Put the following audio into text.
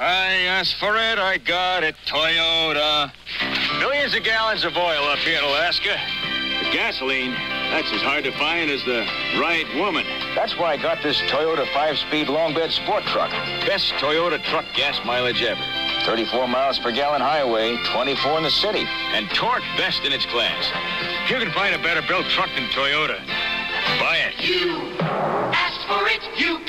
I asked for it, I got it. Toyota. Millions of gallons of oil up here in Alaska. But gasoline, that's as hard to find as the right woman. That's why I got this Toyota 5-speed long bed sport truck. Best Toyota truck gas mileage ever. 34 miles per gallon highway, 24 in the city. And torque best in its class. You can find a better built truck than Toyota, buy it. You asked for it, you